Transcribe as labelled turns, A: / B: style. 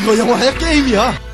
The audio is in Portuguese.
A: Goiânia é game, ó.